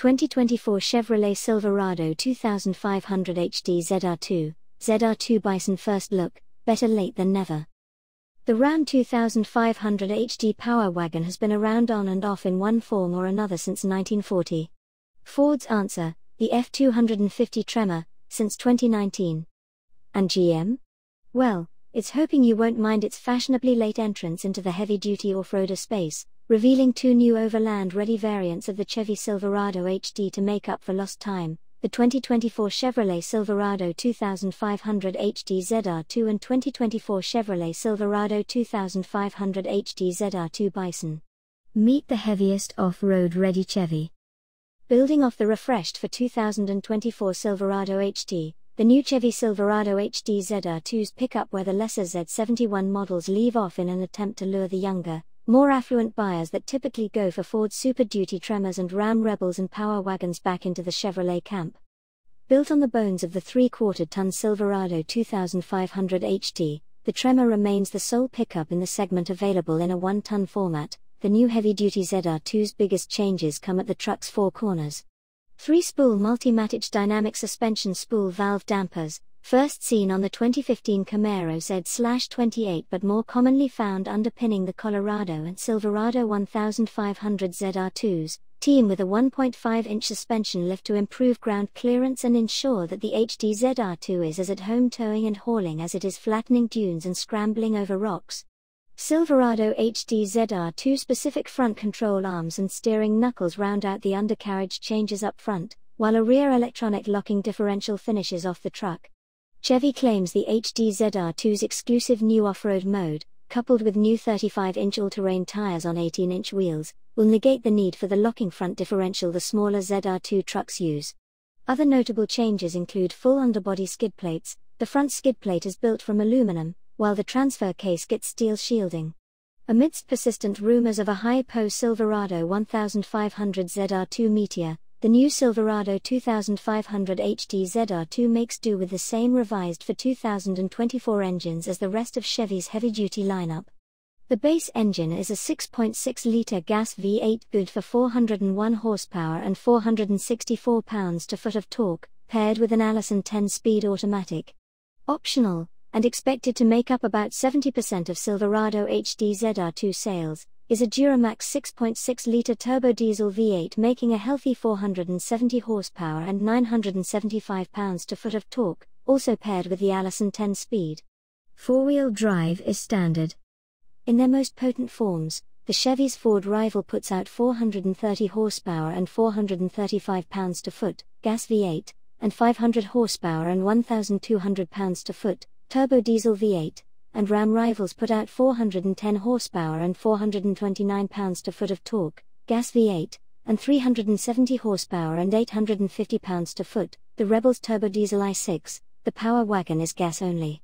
2024 Chevrolet Silverado 2500 HD ZR2, ZR2 Bison First Look, better late than never. The Ram 2500 HD Power Wagon has been around on and off in one form or another since 1940. Ford's answer, the F250 Tremor, since 2019. And GM? Well, it's hoping you won't mind its fashionably late entrance into the heavy duty off roader space, revealing two new overland ready variants of the Chevy Silverado HD to make up for lost time the 2024 Chevrolet Silverado 2500 HD ZR2 and 2024 Chevrolet Silverado 2500 HD ZR2 Bison. Meet the heaviest off road ready Chevy. Building off the refreshed for 2024 Silverado HD, the new Chevy Silverado HD ZR2s pick up where the lesser Z71 models leave off in an attempt to lure the younger, more affluent buyers that typically go for Ford Super Duty Tremors and Ram Rebels and Power Wagons back into the Chevrolet camp. Built on the bones of the three quarter ton Silverado 2500 HD, the Tremor remains the sole pickup in the segment available in a 1 ton format. The new heavy duty ZR2's biggest changes come at the truck's four corners. Three spool Multimatic dynamic suspension spool valve dampers, first seen on the 2015 Camaro Z-28 but more commonly found underpinning the Colorado and Silverado 1500 ZR2s, team with a 1.5-inch suspension lift to improve ground clearance and ensure that the HD ZR2 is as at home towing and hauling as it is flattening dunes and scrambling over rocks. Silverado HD ZR2 specific front control arms and steering knuckles round out the undercarriage changes up front, while a rear electronic locking differential finishes off the truck. Chevy claims the HD ZR2's exclusive new off road mode, coupled with new 35 inch all terrain tires on 18 inch wheels, will negate the need for the locking front differential the smaller ZR2 trucks use. Other notable changes include full underbody skid plates, the front skid plate is built from aluminum, while the transfer case gets steel shielding. Amidst persistent rumors of a high-po Silverado 1500 ZR2 Meteor, the new Silverado 2500 HD ZR2 makes do with the same revised for 2024 engines as the rest of Chevy's heavy-duty lineup. The base engine is a 6.6-liter gas V8 good for 401 horsepower and 464 pounds-to-foot of torque, paired with an Allison 10-speed automatic. Optional, and expected to make up about 70% of Silverado HD ZR2 sales, is a Duramax 6.6-liter turbo diesel V8 making a healthy 470 horsepower and 975 pounds-to-foot of torque, also paired with the Allison 10-speed. Four-wheel drive is standard. In their most potent forms, the Chevy's Ford rival puts out 430 horsepower and 435 pounds-to-foot, gas V8, and 500 horsepower and 1,200 pounds-to-foot, turbo diesel V8, and Ram rivals put out 410 horsepower and 429 pounds-to-foot of torque, gas V8, and 370 horsepower and 850 pounds-to-foot, the Rebel's turbo diesel i6, the Power Wagon is gas only.